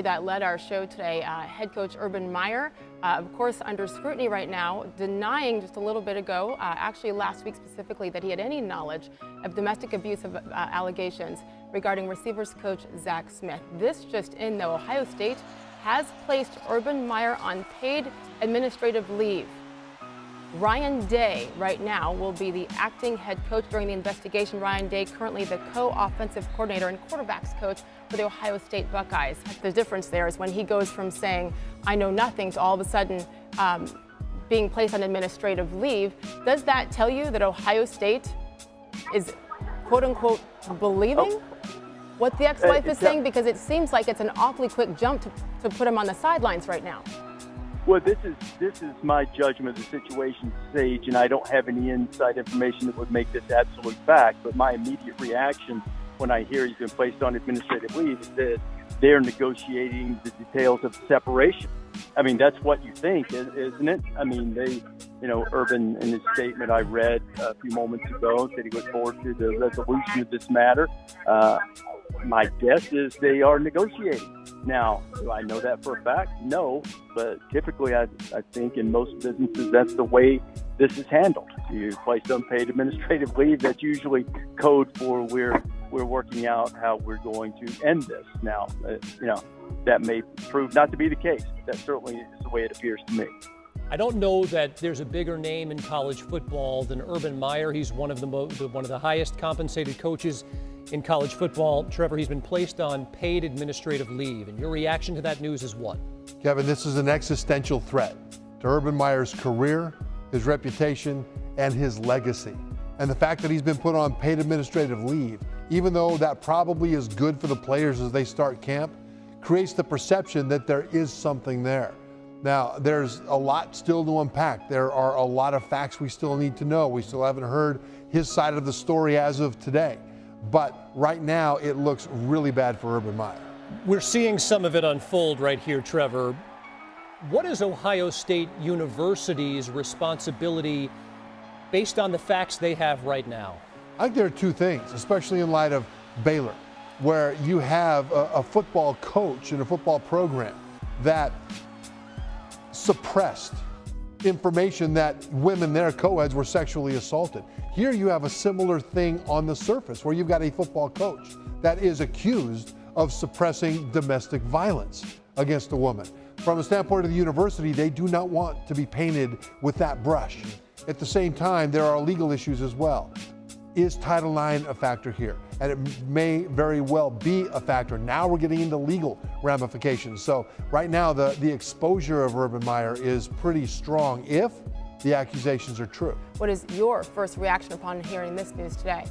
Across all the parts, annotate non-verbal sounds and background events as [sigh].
led our show today, uh, head coach Urban Meyer, uh, of course, under scrutiny right now, denying just a little bit ago, uh, actually last week specifically, that he had any knowledge of domestic abuse of, uh, allegations regarding receivers coach Zach Smith. This just in, though, Ohio State has placed Urban Meyer on paid administrative leave. Ryan Day, right now, will be the acting head coach during the investigation. Ryan Day, currently the co-offensive coordinator and quarterbacks coach for the Ohio State Buckeyes. The difference there is when he goes from saying, I know nothing, to all of a sudden um, being placed on administrative leave. Does that tell you that Ohio State is, quote unquote, believing oh. what the ex-wife uh, is saying? Because it seems like it's an awfully quick jump to, to put him on the sidelines right now. Well, this is this is my judgment of the situation, Sage, and I don't have any inside information that would make this absolute fact. But my immediate reaction when I hear he's been placed on administrative leave is that they're negotiating the details of separation. I mean, that's what you think, isn't it? I mean, they, you know, Urban in his statement I read a few moments ago said he looked forward to the resolution of this matter. Uh, my guess is they are negotiating. Now, do I know that for a fact? No, but typically I, I think in most businesses that's the way this is handled. You place unpaid administrative [laughs] leave. That's usually code for we're we're working out how we're going to end this. Now, uh, you know, that may prove not to be the case. That certainly is the way it appears to me. I don't know that there's a bigger name in college football than Urban Meyer. He's one of the one of the highest compensated coaches in college football. Trevor, he's been placed on paid administrative leave, and your reaction to that news is what? Kevin, this is an existential threat to Urban Meyer's career, his reputation, and his legacy. And the fact that he's been put on paid administrative leave, even though that probably is good for the players as they start camp, creates the perception that there is something there. Now, there's a lot still to unpack. There are a lot of facts we still need to know. We still haven't heard his side of the story as of today. But right now, it looks really bad for Urban Meyer. We're seeing some of it unfold right here, Trevor. What is Ohio State University's responsibility based on the facts they have right now? I think there are two things, especially in light of Baylor, where you have a, a football coach and a football program that suppressed information that women, their co-eds, were sexually assaulted. Here you have a similar thing on the surface where you've got a football coach that is accused of suppressing domestic violence against a woman. From the standpoint of the university, they do not want to be painted with that brush. At the same time, there are legal issues as well. Is Title IX a factor here? And it may very well be a factor. Now we're getting into legal ramifications. So right now, the, the exposure of Urban Meyer is pretty strong if the accusations are true. What is your first reaction upon hearing this news today?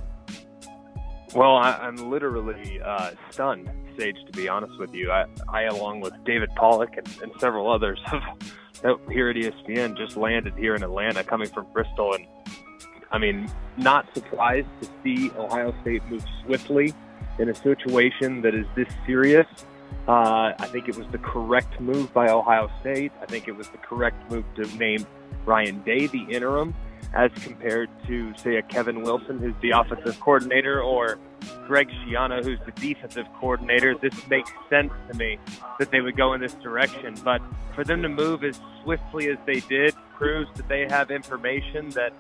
Well, I, am literally uh, stunned, Sage, to be honest with you. I, I along with David Pollack and, and several others, [laughs] have, here at ESPN just landed here in Atlanta coming from Bristol. And I mean, not surprised to see Ohio State move swiftly in a situation that is this serious. Uh, I think it was the correct move by Ohio State. I think it was the correct move to name Ryan Day the interim as compared to, say, a Kevin Wilson, who's the offensive coordinator, or Greg Schiano, who's the defensive coordinator. This makes sense to me that they would go in this direction. But for them to move as swiftly as they did proves that they have information that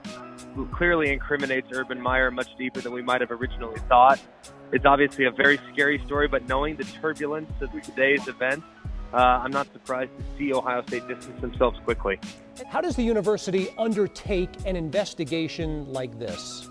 clearly incriminates Urban Meyer much deeper than we might have originally thought. It's obviously a very scary story, but knowing the turbulence of today's events, uh, I'm not surprised to see Ohio State distance themselves quickly. How does the university undertake an investigation like this?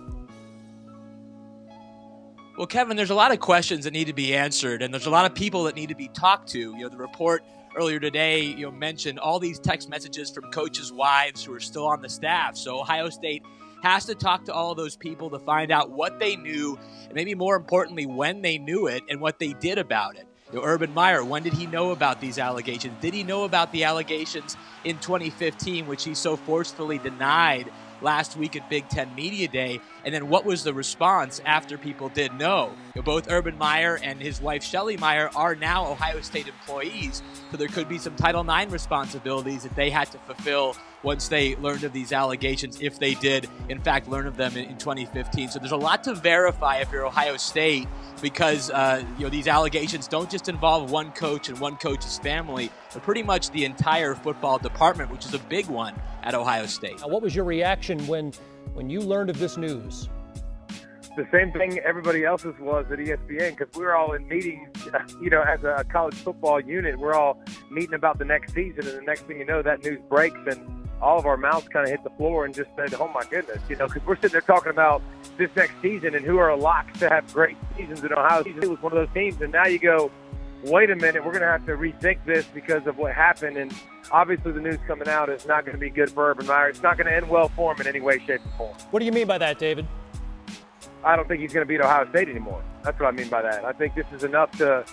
Well, Kevin, there's a lot of questions that need to be answered, and there's a lot of people that need to be talked to. You know, the report earlier today, you know, mentioned all these text messages from coaches' wives who are still on the staff. So Ohio State has to talk to all those people to find out what they knew, and maybe more importantly, when they knew it and what they did about it. You know, Urban Meyer, when did he know about these allegations? Did he know about the allegations in 2015, which he so forcefully denied last week at Big Ten Media Day? And then what was the response after people did know? Both Urban Meyer and his wife Shelley Meyer are now Ohio State employees, so there could be some Title IX responsibilities that they had to fulfill once they learned of these allegations, if they did, in fact, learn of them in 2015. So there's a lot to verify if you're Ohio State because uh, you know these allegations don't just involve one coach and one coach's family, but pretty much the entire football department, which is a big one at Ohio State. Now, what was your reaction when when you learned of this news? the same thing everybody else's was at ESPN because we were all in meetings, [laughs] you know, as a college football unit. We're all meeting about the next season, and the next thing you know, that news breaks, and all of our mouths kind of hit the floor and just said, "Oh my goodness," you know, because we're sitting there talking about this next season and who are locks to have great seasons in Ohio. It was one of those teams, and now you go, "Wait a minute, we're going to have to rethink this because of what happened." And obviously, the news coming out is not going to be good for Urban Meyer. It's not going to end well for him in any way, shape, or form. What do you mean by that, David? I don't think he's going to beat Ohio State anymore. That's what I mean by that. I think this is enough to.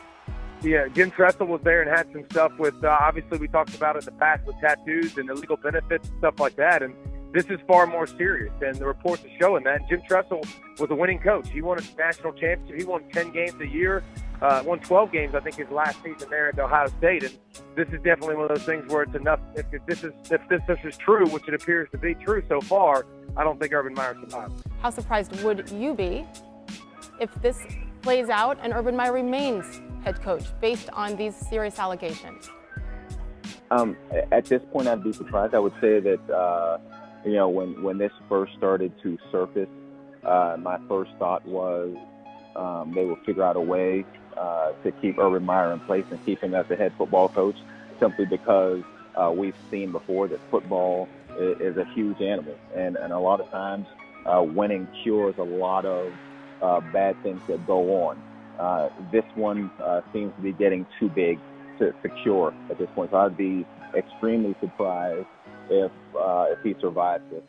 Yeah, Jim Tressel was there and had some stuff with. Uh, obviously, we talked about it in the past with tattoos and illegal benefits and stuff like that. And this is far more serious, and the reports are showing that. Jim Tressel was a winning coach. He won a national championship. He won 10 games a year. Uh, won 12 games, I think, his last season there at Ohio State. And this is definitely one of those things where it's enough. If, if this is if this, this is true, which it appears to be true so far, I don't think Urban Meyer survives. How surprised would you be if this plays out and Urban Meyer remains head coach based on these serious allegations? Um, at this point, I'd be surprised. I would say that uh, you know when when this first started to surface, uh, my first thought was um, they will figure out a way uh, to keep Urban Meyer in place and keep him as the head football coach, simply because uh, we've seen before that football is, is, a huge animal, and and a lot of times uh, winning cures a lot of uh, bad things that go on. Uh, this one uh, seems to be getting too big to, secure at this point. So I'd be extremely surprised if uh, if he survives this.